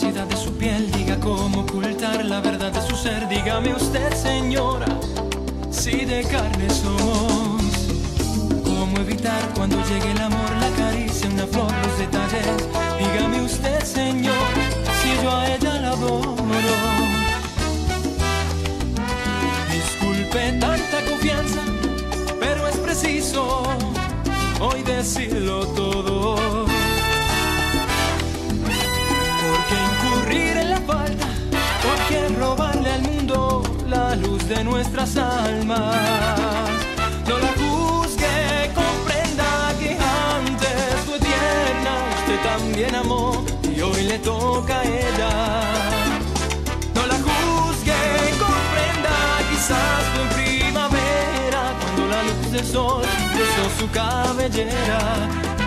de su piel, diga cómo ocultar la verdad de su ser. Dígame usted, señora, si de carne somos. ¿Cómo evitar cuando llegue el amor, la caricia, una flor, los detalles? Dígame usted, señor, si yo a ella la adoro. Disculpe tanta confianza, pero es preciso hoy decirlo todo. De nuestras almas. No la juzgue, comprenda que antes fue tierna, usted también amó y hoy le toca a ella. No la juzgue, comprenda, quizás fue en primavera, cuando la luz del sol rozó su cabellera.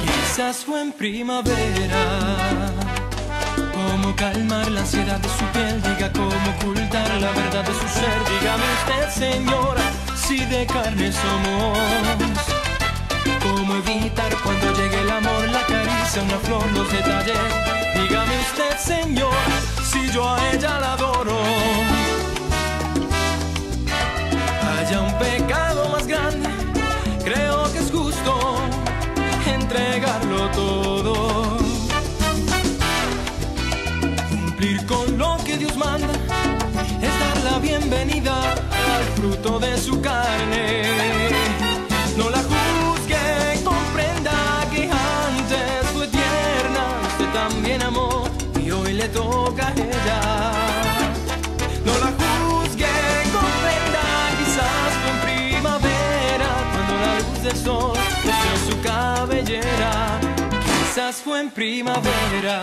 Quizás fue en primavera. Cómo calmar la ansiedad de su piel, diga cómo ocultar la verdad de su ser. Dígame usted, señora, si de carne somos. Cómo evitar cuando llegue el amor, la caricia, una flor, los detalles. Dígame usted, señor, de su carne. No la juzgue, comprenda que antes fue tierna, usted también amó y hoy le toca a ella. No la juzgue, comprenda, quizás fue en primavera, cuando la luz del sol rozó su cabellera. Quizás fue en primavera.